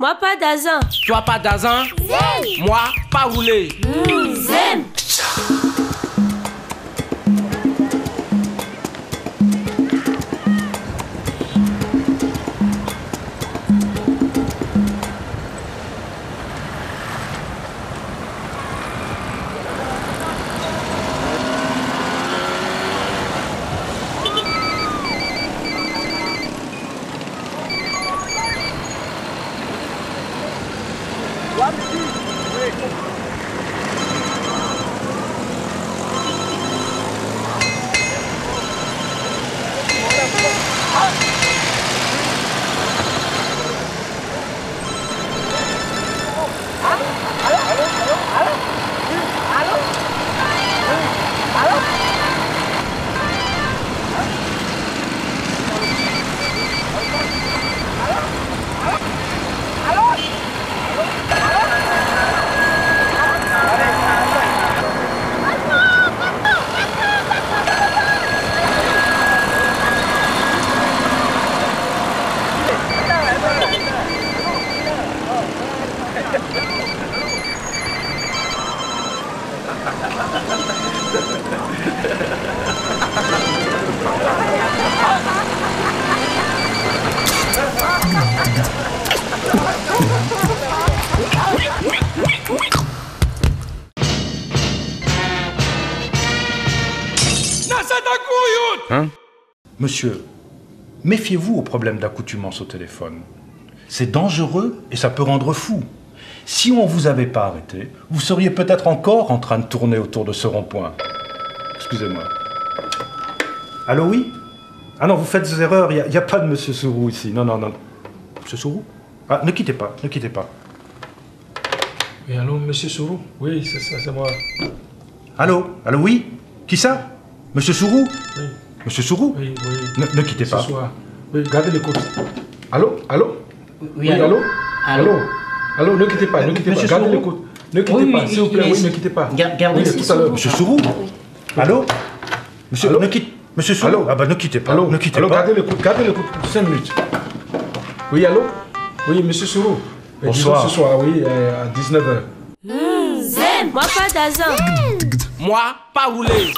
Moi pas d'azin. Toi pas d'azin Moi pas roulé. One, two, three. Zen. Monsieur, méfiez-vous aux problèmes d'accoutumance au téléphone. C'est dangereux et ça peut rendre fou. Si on ne vous avait pas arrêté, vous seriez peut-être encore en train de tourner autour de ce rond-point. Excusez-moi. Allô, oui? Ah non, vous faites des erreurs, il n'y a, a pas de Monsieur Sourou ici. Non, non, non. Monsieur Sourou? Ah, ne quittez pas, ne quittez pas. Oui, allô, monsieur Sourou? Oui, c'est ça, c'est moi. Allô? Allô, oui? Qui ça? Monsieur Sourou? Oui, Monsieur Sourou? Oui, oui. Ne, ne quittez Ce pas. soir. Oui, gardez l'écoute. Allô? Allô? Oui, allô? Allô? Allô? Allô? Allô, ne quittez pas, ne quittez Monsieur pas, gardez l'écoute. Ne quittez Oui, pas, s'il vous plaît, oui, ne quittez pas. Gar- gardez Oui, tout à l'heure. Monsieur Sourou Allô Monsieur, Allô ne quitte... Monsieur Sourou Allô Ah bah ne quittez pas, Allô ne quittez Allô, pas. gardez l'écoute, gardez l'écoute. 5 minutes. Oui, allô Oui, monsieur Sourou. Euh, disons Bonsoir. Ce soir, oui, euh, à 19h. Zen. Moi pas d'azin. Moi pas roulé.